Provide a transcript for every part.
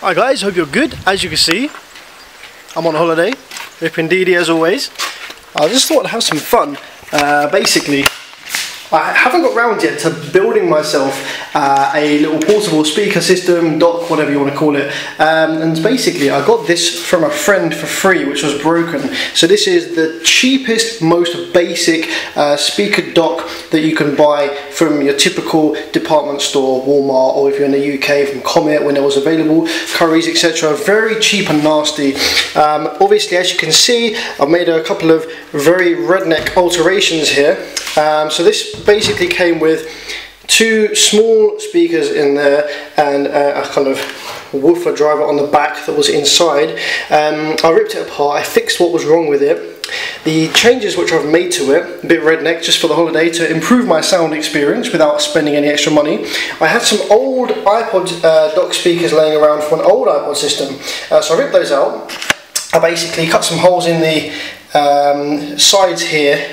Hi guys, hope you're good. As you can see, I'm on holiday, with indeedy as always. I just thought I'd have some fun. Uh, basically, I haven't got round yet to building myself uh, a little portable speaker system, dock, whatever you want to call it. Um, and basically, I got this from a friend for free, which was broken. So this is the cheapest, most basic uh, speaker dock that you can buy from your typical department store, Walmart, or if you're in the UK, from Comet when it was available, Currys, etc. Very cheap and nasty. Um, obviously, as you can see, I've made a couple of very redneck alterations here. Um, so this basically came with two small speakers in there and uh, a kind of woofer driver on the back that was inside. Um, I ripped it apart, I fixed what was wrong with it. The changes which I've made to it, a bit redneck just for the holiday to improve my sound experience without spending any extra money. I had some old iPod uh, dock speakers laying around from an old iPod system, uh, so I ripped those out. I basically cut some holes in the um, sides here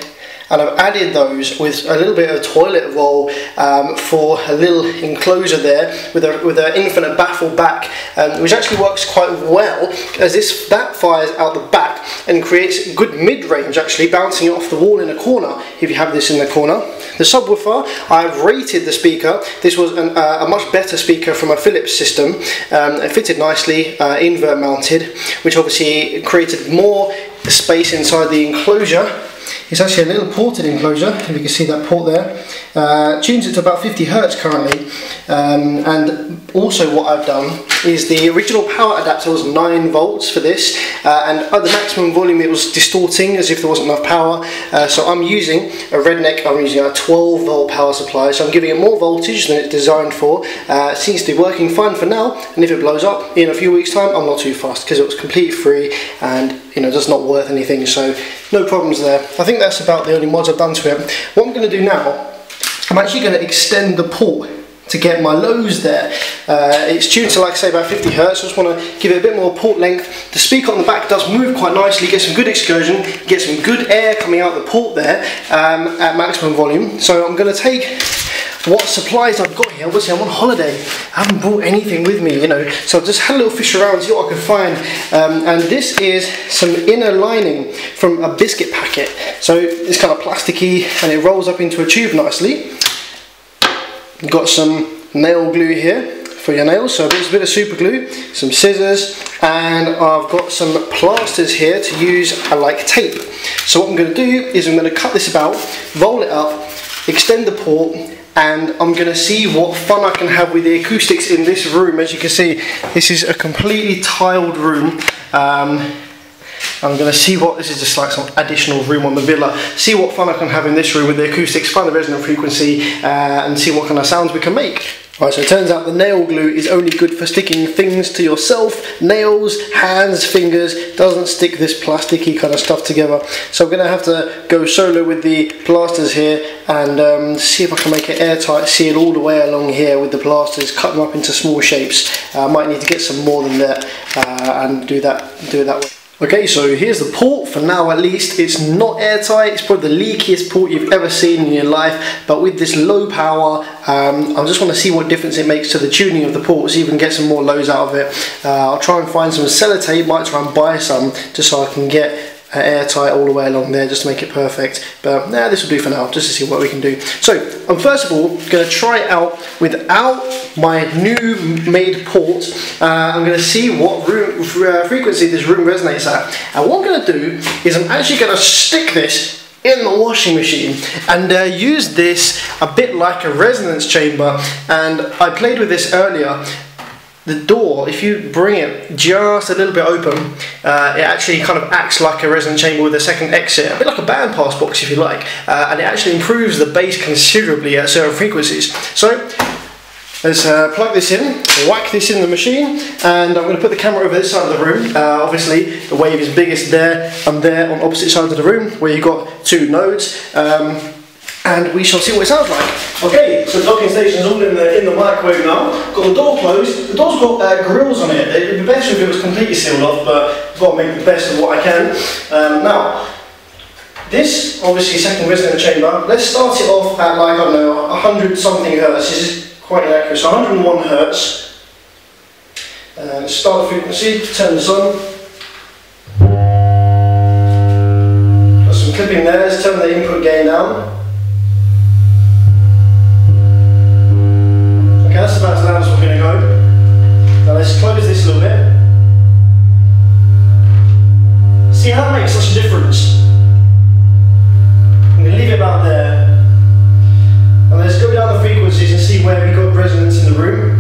and I've added those with a little bit of toilet roll um, for a little enclosure there with a with an infinite baffle back um, which actually works quite well as this that fires out the back and creates good mid-range actually bouncing it off the wall in a corner if you have this in the corner. The subwoofer I've rated the speaker. This was an, uh, a much better speaker from a Philips system. Um, it fitted nicely uh, invert mounted which obviously created more space inside the enclosure it's actually a little ported enclosure, if you can see that port there. Uh, tunes it to about 50 hertz currently. Um, and also what I've done is the original power adapter was 9 volts for this. Uh, and at the maximum volume it was distorting as if there wasn't enough power. Uh, so I'm using a Redneck, I'm using a 12 volt power supply. So I'm giving it more voltage than it's designed for. Uh, it seems to be working fine for now. And if it blows up in a few weeks time, I'm not too fast because it was completely free and you know just not worth anything. So no problems there. I think that's about the only mods I've done to it. What I'm going to do now, I'm actually going to extend the port to get my lows there. Uh, it's tuned to like I say about 50 hertz, I just want to give it a bit more port length. The speaker on the back does move quite nicely, get some good excursion, get some good air coming out the port there um, at maximum volume. So I'm going to take what supplies I've got here. Obviously, I'm on holiday. I haven't brought anything with me, you know. So I've just had a little fish around, see what I can find. Um, and this is some inner lining from a biscuit packet. So it's kind of plasticky and it rolls up into a tube nicely. Got some nail glue here for your nails, so bit, a bit of super glue, some scissors, and I've got some plasters here to use like tape. So what I'm going to do is I'm going to cut this about, roll it up, extend the port, and I'm going to see what fun I can have with the acoustics in this room. As you can see, this is a completely tiled room. Um, I'm going to see what, this is just like some additional room on the villa, see what fun I can have in this room with the acoustics, find the resonant frequency uh, and see what kind of sounds we can make. Right, so it turns out the nail glue is only good for sticking things to yourself, nails, hands, fingers, doesn't stick this plasticky kind of stuff together. So I'm going to have to go solo with the plasters here and um, see if I can make it airtight, seal all the way along here with the plasters, cut them up into small shapes. Uh, I might need to get some more than that uh, and do that, do it that way. Okay, so here's the port for now at least. It's not airtight, it's probably the leakiest port you've ever seen in your life, but with this low power, um, I just want to see what difference it makes to the tuning of the port, if we can get some more lows out of it. Uh, I'll try and find some sellotape, might try and buy some, just so I can get uh, airtight all the way along there just to make it perfect. But nah, this will do for now just to see what we can do. So I'm first of all going to try it out without my new made port. Uh, I'm going to see what room, uh, frequency this room resonates at. And what I'm going to do is I'm actually going to stick this in the washing machine and uh, use this a bit like a resonance chamber. And I played with this earlier the door, if you bring it just a little bit open, uh, it actually kind of acts like a resonant chamber with a second exit, a bit like a bandpass box if you like, uh, and it actually improves the bass considerably at certain frequencies. So let's uh, plug this in, whack this in the machine, and I'm going to put the camera over this side of the room. Uh, obviously, the wave is biggest there and there on opposite sides of the room where you've got two nodes. Um, and we shall see what it sounds like. Okay, so the docking station's all in the in the microwave now. Got the door closed. The door's got uh, grills on it. It'd be better if it was completely sealed off, but I've got to make the best of what I can. Um, now, this obviously second resonant chamber. Let's start it off at like I don't know 100 something hertz. This is quite inaccurate. So 101 hertz. Uh, start the frequency, turn this on. Got some clipping there, let's turn the input gain down. Let's close this a little bit. See how that makes such a difference? I'm going to leave it about there. And let's go down the frequencies and see where we got resonance in the room.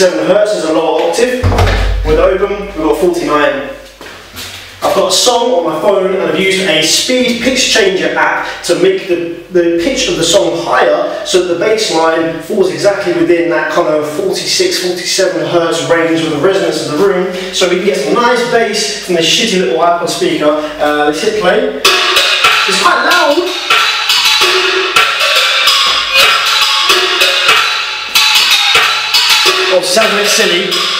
7 hertz is a lower octave. With open, we've got 49. I've got a song on my phone and I've used a speed pitch changer app to make the, the pitch of the song higher so that the bass line falls exactly within that kind of 46, 47 hertz range with the resonance of the room so we can get some nice bass from this shitty little Apple speaker. Uh, let's hit play. Sounds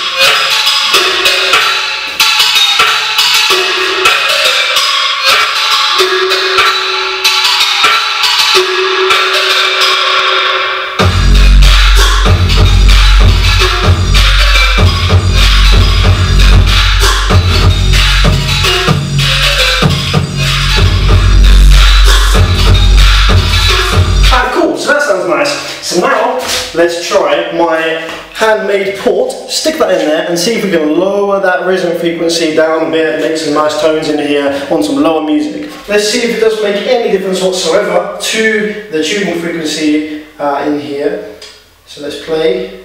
handmade port, stick that in there and see if we can lower that resonant frequency down a bit, make some nice tones in here on some lower music. Let's see if it does make any difference whatsoever to the tuning frequency uh, in here. So let's play.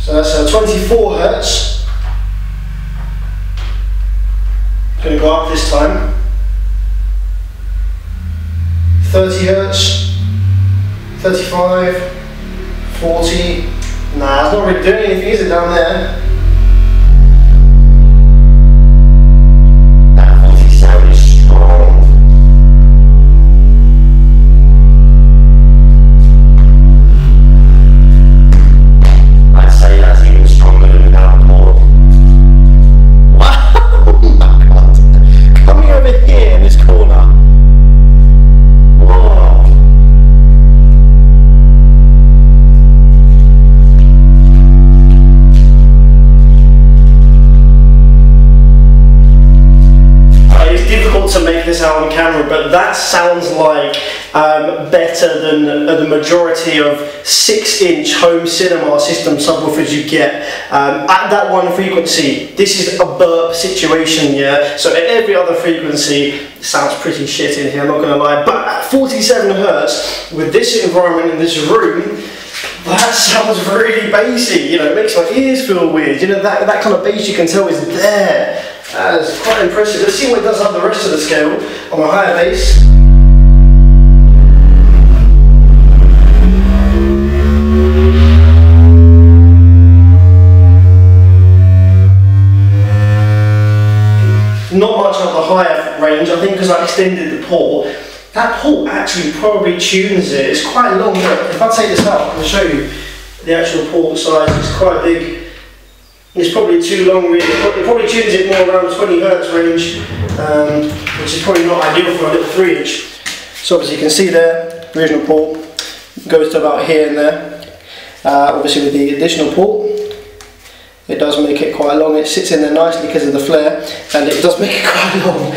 So that's uh, 24 hertz. Gonna go up this time. 30 hertz, 35, 40. Nah, it's not really doing anything, is it, down there? Difficult to make this out on camera, but that sounds like um, better than the majority of six-inch home cinema system subwoofers you get um, at that one frequency. This is a burp situation, yeah. So at every other frequency, sounds pretty shit in here. I'm not to lie, but at 47 hertz with this environment in this room. That sounds really bassy, you know, it makes my ears feel weird. You know, that, that kind of bass you can tell is there. Uh, that is quite impressive. Let's see what it does on the rest of the scale on a higher bass. Not much on the higher range, I think because I extended the port. That port actually probably tunes it. It's quite long. If I take this out, I can show you the actual port size. It's quite big. It's probably too long really. It probably tunes it more around 20 hertz range, um, which is probably not ideal for a little 3 inch. So obviously you can see there, original port goes to about here and there. Uh, obviously with the additional port, it does make it quite long. It sits in there nicely because of the flare, and it does make it quite long.